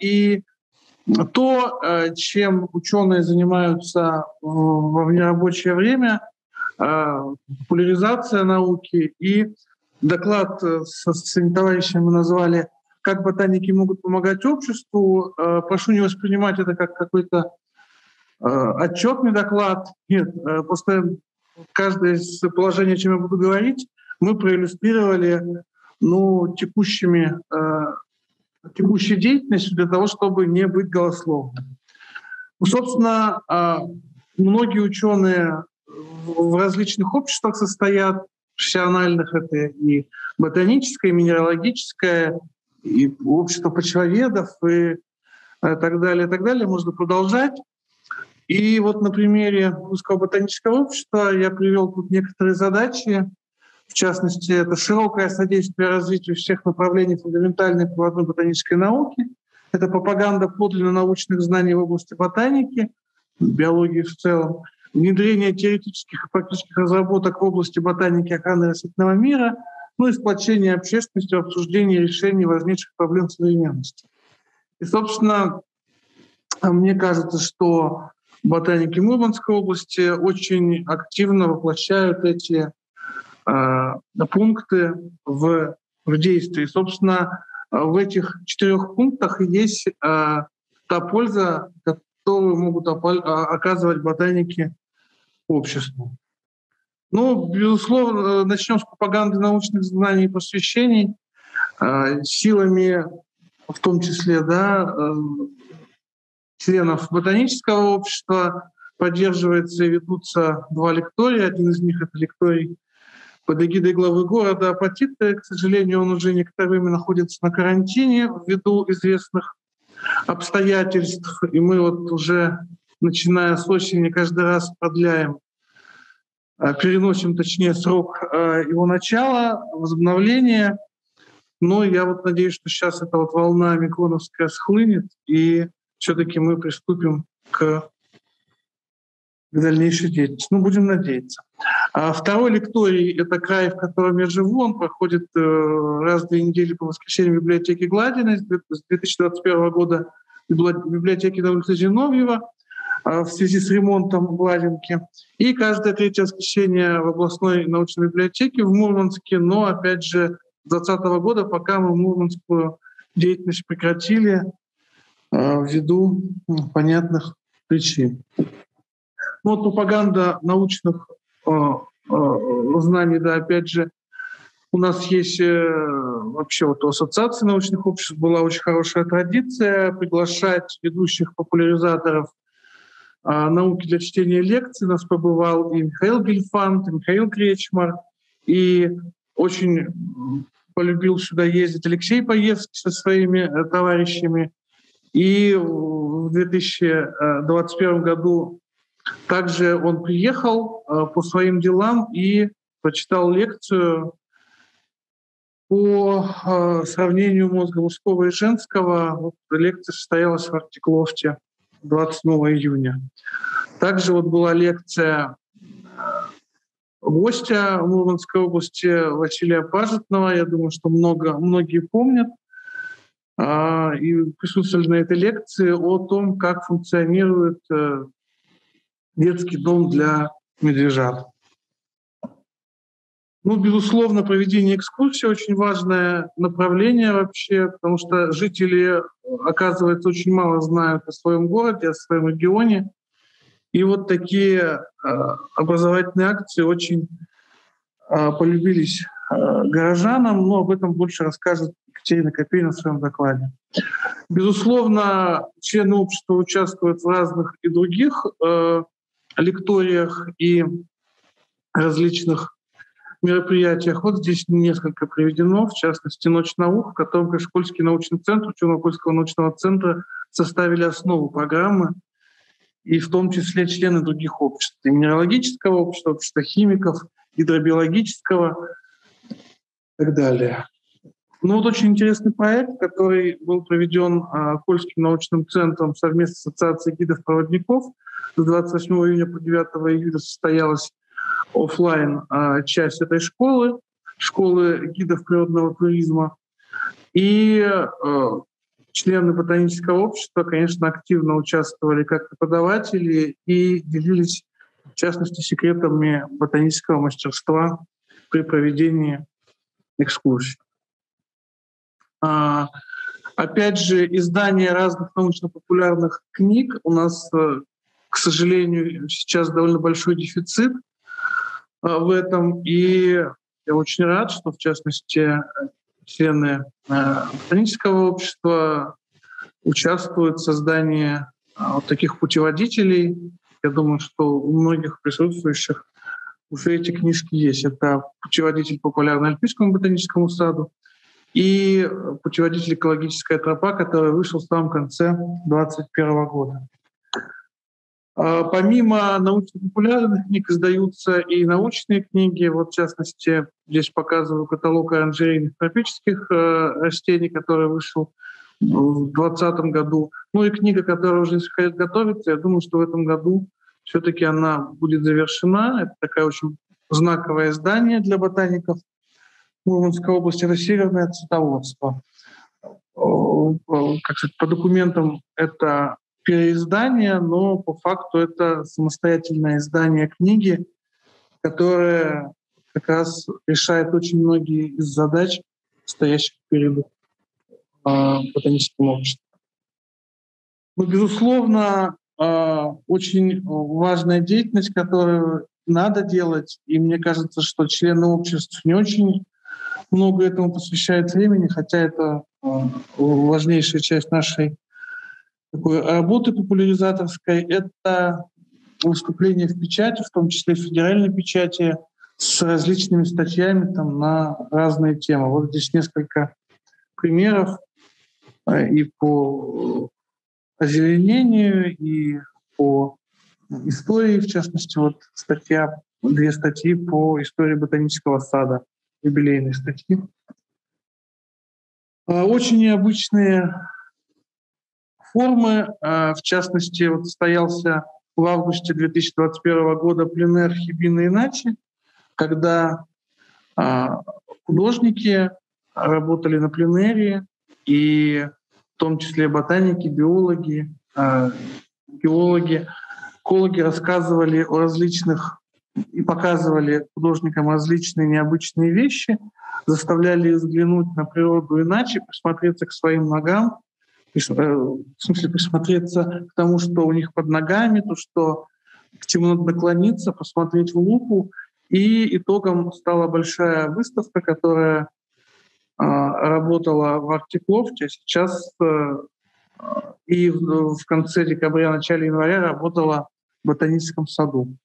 и то, э, чем ученые занимаются во внерабочее время, э, популяризация науки и доклад со своими товарищами назвали «Как ботаники могут помогать обществу». Прошу не воспринимать это как какой-то отчетный доклад. Нет, просто каждое из положений, о чем я буду говорить, мы проиллюстрировали ну, текущими, э, текущей деятельностью для того, чтобы не быть голословным. Ну, собственно, э, многие ученые в различных обществах состоят, профессиональных, это и ботаническое, и минералогическое, и общество почвоведов, и э, так далее, так далее. Можно продолжать. И вот на примере Русского ботанического общества я привел тут некоторые задачи. В частности, это широкое содействие развитию всех направлений фундаментальной природной ботанической науки. Это пропаганда подлинно научных знаний в области ботаники, биологии в целом, внедрение теоретических и практических разработок в области ботаники охраны растительного мира, ну и сплочение общественности в обсуждении решений важнейших проблем современности. И, собственно, мне кажется, что ботаники Мурманской области очень активно воплощают эти пункты в, в действии. Собственно, в этих четырех пунктах есть э, та польза, которую могут а, оказывать ботаники обществу. Ну, безусловно, начнем с пропаганды научных знаний и просвещений, э, силами, в том числе, да, э, членов ботанического общества поддерживается и ведутся два лектория. Один из них — это лекторий под эгидой главы города Апатиты. К сожалению, он уже некоторое время находится на карантине ввиду известных обстоятельств. И мы вот уже, начиная с осени, каждый раз продляем, а, переносим, точнее, срок а, его начала, возобновления. Но я вот надеюсь, что сейчас эта вот волна микроновская схлынет, и все-таки мы приступим к, к дальнейшей деятельности. Ну, будем надеяться. А второй лекторий — это край, в котором я живу. Он проходит э, раз в две недели по воскресеньям в библиотеке Гладина с 2021 года в библиотеке на улице Зиновьева э, в связи с ремонтом Гладинки. И каждое третье воскресенье в областной научной библиотеке в Мурманске. Но, опять же, с 2020 года, пока мы мурманскую деятельность прекратили, Э, ввиду понятных причин. Ну, вот пропаганда научных э, э, знаний, да, опять же, у нас есть вообще вот у Ассоциации научных обществ была очень хорошая традиция приглашать ведущих популяризаторов науки для чтения лекций. У нас побывал и Михаил Гельфанд, и Михаил Кречмар, и очень полюбил сюда ездить Алексей Поевский со своими товарищами. И в 2021 году также он приехал э, по своим делам и прочитал лекцию по э, сравнению мозга мужского и женского. Лекция состоялась в Артиклофте 27 июня. Также вот была лекция э, гостя Мурманской области Василия Пажетного. Я думаю, что много, многие помнят. А, и присутствовали на этой лекции о том, как функционирует э, детский дом для медвежат. Ну, безусловно, проведение экскурсии очень важное направление вообще, потому что жители, оказывается, очень мало знают о своем городе, о своем регионе. И вот такие э, образовательные акции очень э, полюбились горожанам, но об этом больше расскажет Екатерина Копейна в своем докладе. Безусловно, члены общества участвуют в разных и других э, лекториях и различных мероприятиях. Вот здесь несколько приведено, в частности, «Ночь наук», в котором Кашкольский научный центр, ученого Польского научного центра составили основу программы, и в том числе члены других обществ, и минералогического общества, общества химиков, гидробиологического и так далее. Ну вот очень интересный проект, который был проведен а, Польским научным центром совместно с Ассоциацией гидов-проводников. С 28 июня по 9 июля состоялась офлайн а, часть этой школы, школы гидов природного туризма. И а, члены ботанического общества, конечно, активно участвовали как преподаватели и делились, в частности, секретами ботанического мастерства при проведении экскурсий. А, опять же, издание разных научно-популярных книг у нас, э, к сожалению, сейчас довольно большой дефицит э, в этом. И я очень рад, что, в частности, члены э, ботанического общества участвуют в создании вот таких путеводителей. Я думаю, что у многих присутствующих уже эти книжки есть. Это путеводитель популярно альпийскому ботаническому саду и путеводитель «Экологическая тропа», который вышел в самом конце 2021 года. А, помимо научно-популярных книг издаются и научные книги. Вот, в частности, здесь показываю каталог оранжерейных тропических э, растений, который вышел в 2020 году. Ну и книга, которая уже готовится, я думаю, что в этом году все-таки она будет завершена. Это такая очень знаковое издание для ботаников Мурманской области. Это северное цветоводство. Как сказать, по документам это переиздание, но по факту это самостоятельное издание книги, которое как раз решает очень многие из задач, стоящих перед э, ботаническим обществом. Ну, безусловно, а, очень важная деятельность, которую надо делать. И мне кажется, что члены общества не очень много этому посвящают времени, хотя это а, важнейшая часть нашей такой работы популяризаторской. Это выступление в печати, в том числе в федеральной печати, с различными статьями там, на разные темы. Вот здесь несколько примеров а, и по озеленению и по истории, в частности, вот статья, две статьи по истории ботанического сада, юбилейные статьи. А, очень необычные формы, а, в частности, вот состоялся в августе 2021 года пленэр Хибина иначе, когда а, художники работали на пленэре и в том числе ботаники, биологи, геологи, экологи рассказывали о различных и показывали художникам различные необычные вещи, заставляли их взглянуть на природу иначе, присмотреться к своим ногам, э, в смысле присмотреться к тому, что у них под ногами, то, что к чему надо наклониться, посмотреть в лупу. И итогом стала большая выставка, которая а, работала в Артиклофте, сейчас э, и в конце декабря, начале января работала в ботаническом саду.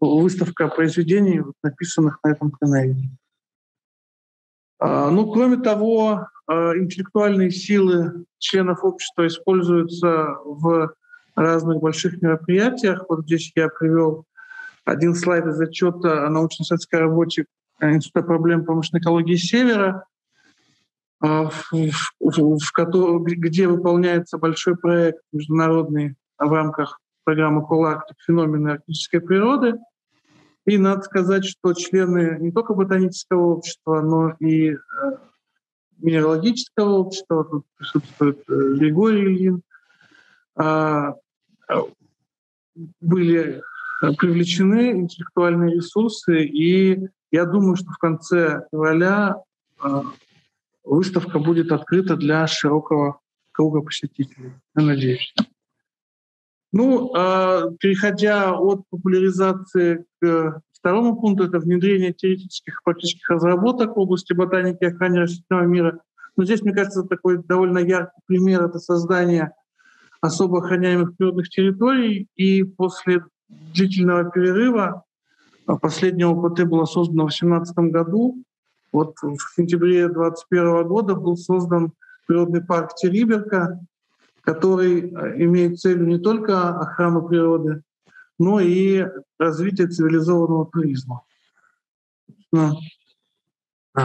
Выставка произведений, написанных на этом канале. А, ну, кроме того, а, интеллектуальные силы членов общества используются в разных больших мероприятиях. Вот здесь я привел один слайд из отчета о научно-исследовательской работе Института проблем промышленной экологии Севера, а, в, в, где выполняется большой проект международный в рамках программы «Коларктик. Феномены арктической природы». И надо сказать, что члены не только ботанического общества, но и э, минералогического общества, тут присутствует э, Григорий Ильин, э, были привлечены интеллектуальные ресурсы и я думаю, что в конце февраля э, выставка будет открыта для широкого круга посетителей. Я надеюсь. Ну, э, переходя от популяризации к второму пункту, это внедрение теоретических и практических разработок в области ботаники и охраны растительного мира. Но здесь, мне кажется, такой довольно яркий пример — это создание особо охраняемых природных территорий. И после длительного перерыва а последний ОПТ было создано в 2018 году. Вот в сентябре 2021 года был создан природный парк Териберка, который э, имеет целью не только охрану природы, но и развитие цивилизованного туризма. Ну, ну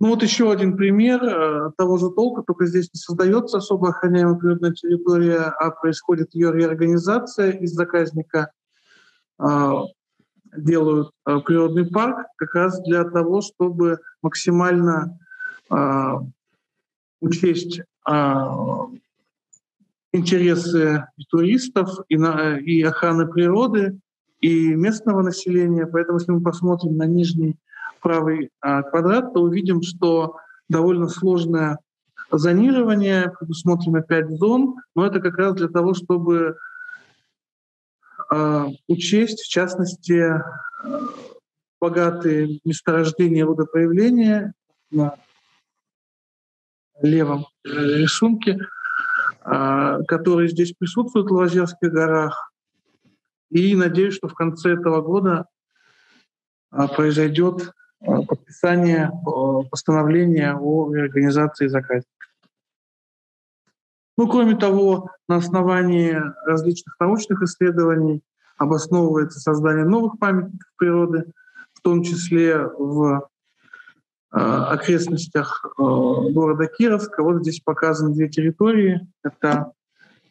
вот еще один пример э, того же толка, только здесь не создается особо охраняемая природная территория, а происходит ее реорганизация. Из заказника а, делают а, природный парк как раз для того, чтобы максимально учесть интересы туристов и, на, и охраны природы, и местного населения. Поэтому, если мы посмотрим на нижний правый а, квадрат, то увидим, что довольно сложное зонирование, предусмотрено 5 зон, но это как раз для того, чтобы э, учесть, в частности, богатые месторождения водопроявления на левом рисунке, э, которые здесь присутствуют в Лазерских горах. И надеюсь, что в конце этого года э, произойдет Э, подписание э, постановления о реорганизации заказника. Ну, кроме того, на основании различных научных исследований обосновывается создание новых памятников природы, в том числе в э, окрестностях города Кировска. Вот здесь показаны две территории. Это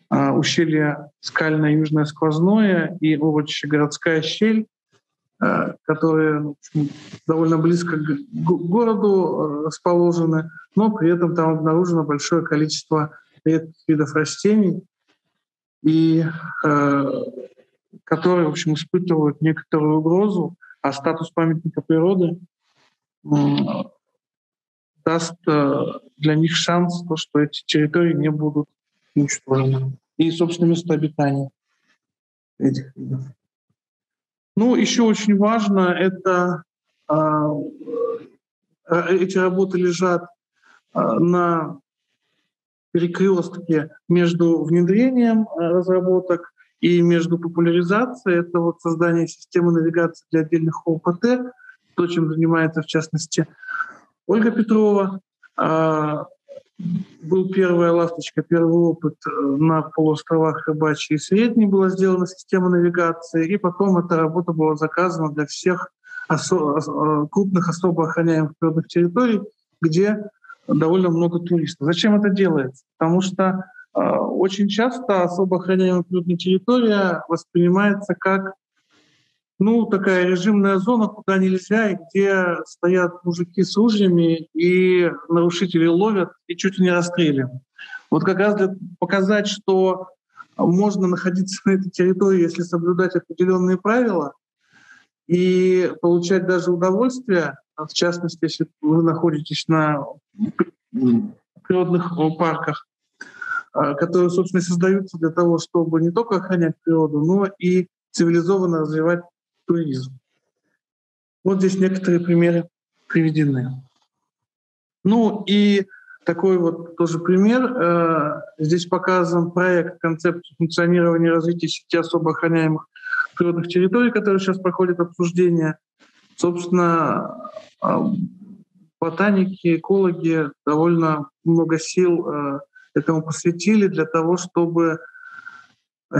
ущелье Скальное Южное Сквозное и урочище Городская щель. Э, которые довольно близко к городу э, расположены, но при этом там обнаружено большое количество редких видов растений, и э, которые, в общем, испытывают некоторую угрозу, а статус памятника природы даст для них шанс, то, что эти территории не будут уничтожены. И, собственно, место обитания этих видов. Ну, еще очень важно, это а, э, эти работы лежат а, на перекрестке между внедрением разработок и между популяризацией. Это вот создание системы навигации для отдельных ОПТ, то, чем занимается в частности Ольга Петрова был первая ласточка, первый опыт э, на полуостровах Рыбачий и Средний была сделана система навигации, и потом эта работа была заказана для всех осо- э, крупных особо охраняемых природных территорий, где довольно много туристов. Зачем это делается? Потому что э, очень часто особо охраняемая природная территория воспринимается как ну, такая режимная зона, куда нельзя, и где стоят мужики с ружьями, и нарушители ловят и чуть не расстреливают. Вот как раз для показать, что можно находиться на этой территории, если соблюдать определенные правила, и получать даже удовольствие, в частности, если вы находитесь на природных парках, а, которые, собственно, создаются для того, чтобы не только охранять природу, но и цивилизованно развивать туризм. Вот здесь некоторые примеры приведены. Ну и такой вот тоже пример. Э, здесь показан проект концепции функционирования и развития сети особо охраняемых природных территорий, который сейчас проходит обсуждение. Собственно, э, ботаники, экологи довольно много сил э, этому посвятили для того, чтобы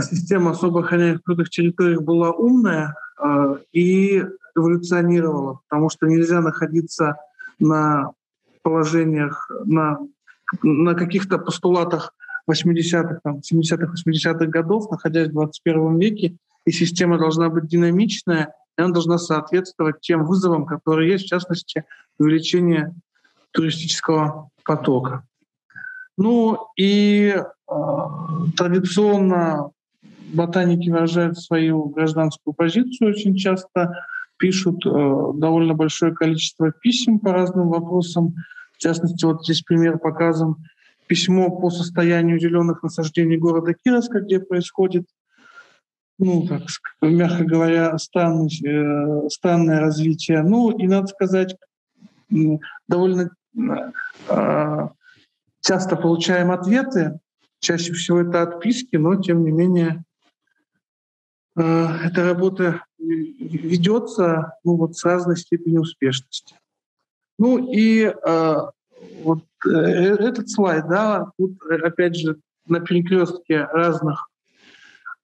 система особо охраняемых природных территорий была умная, Э, и эволюционировала, потому что нельзя находиться на положениях, на, на каких-то постулатах 80-х, 70-х, 80-х годов, находясь в 21 веке, и система должна быть динамичная, и она должна соответствовать тем вызовам, которые есть, в частности, увеличение туристического потока. Ну и э, традиционно ботаники выражают свою гражданскую позицию очень часто, пишут э, довольно большое количество писем по разным вопросам. В частности, вот здесь пример показан письмо по состоянию зеленых насаждений города Кировска, где происходит, ну, как, мягко говоря, странный, э, странное развитие. Ну, и надо сказать, довольно э, часто получаем ответы, чаще всего это отписки, но тем не менее эта работа ведется ну, вот, с разной степенью успешности. Ну и э, вот э, этот слайд, да, тут опять же на перекрестке разных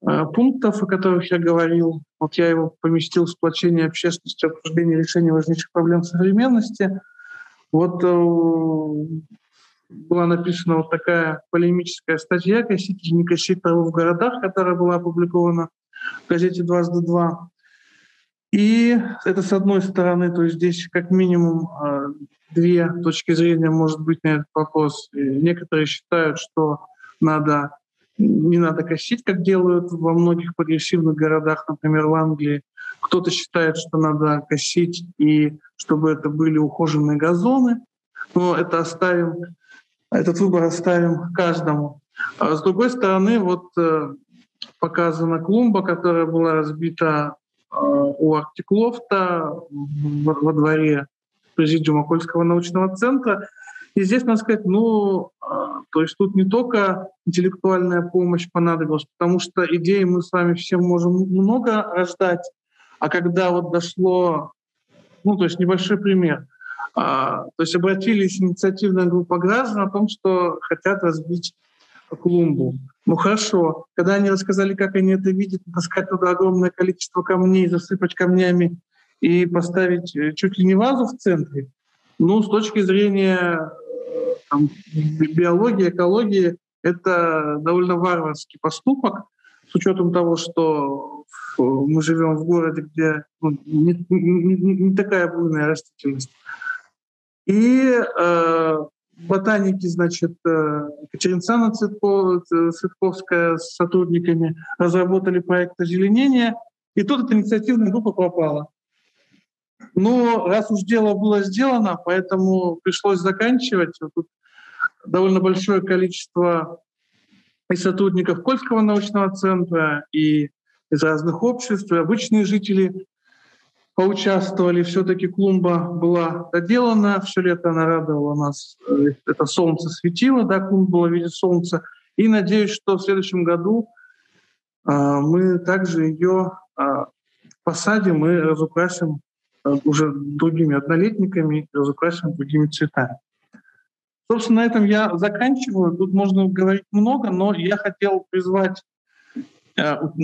э, пунктов, о которых я говорил. Вот я его поместил в сплочение общественности, обсуждение решения важнейших проблем современности. Вот э, была написана вот такая полемическая статья «Косительника Ситова в городах», которая была опубликована в газете «Дважды два». И это с одной стороны, то есть здесь как минимум а, две точки зрения может быть на этот вопрос. Некоторые считают, что надо не надо косить, как делают во многих прогрессивных городах, например, в Англии. Кто-то считает, что надо косить и чтобы это были ухоженные газоны. Но это оставим, этот выбор оставим каждому. А с другой стороны, вот э, показана клумба, которая была разбита э, у Артиклофта во дворе президиума Кольского научного центра. И здесь надо сказать, ну, а, то есть тут не только интеллектуальная помощь понадобилась, потому что идеи мы с вами все можем много рождать, а когда вот дошло, ну, то есть небольшой пример, а, то есть обратились инициативная группа граждан о том, что хотят разбить клумбу. Ну хорошо, когда они рассказали, как они это видят, таскать туда огромное количество камней, засыпать камнями и поставить э, чуть ли не вазу в центре, ну, с точки зрения там, биологии, экологии, это довольно варварский поступок, с учетом того, что мы живем в городе, где ну, не, не, не такая буйная растительность. И э, ботаники, значит, э, Екатеринцана Цветковская с сотрудниками разработали проект озеленения, и тут эта инициативная группа пропала. Но раз уж дело было сделано, поэтому пришлось заканчивать. Тут довольно большое количество и сотрудников Польского научного центра, и из разных обществ, и обычные жители поучаствовали. Все-таки клумба была доделана, все лето она радовала нас. Это солнце светило, да, клумба была в виде солнца. И надеюсь, что в следующем году а, мы также ее а, посадим и разукрасим а, уже другими однолетниками, разукрасим другими цветами. Собственно, на этом я заканчиваю. Тут можно говорить много, но я хотел призвать э,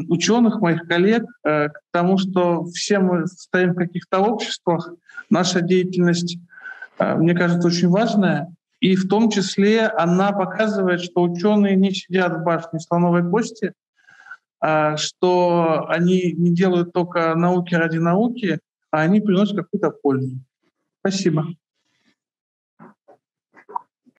ученых, моих коллег, э, к тому, что все мы стоим в каких-то обществах. Наша деятельность, э, мне кажется, очень важная. И в том числе она показывает, что ученые не сидят в башне слоновой кости, что они не делают только науки ради науки, а они приносят какую-то пользу. Спасибо.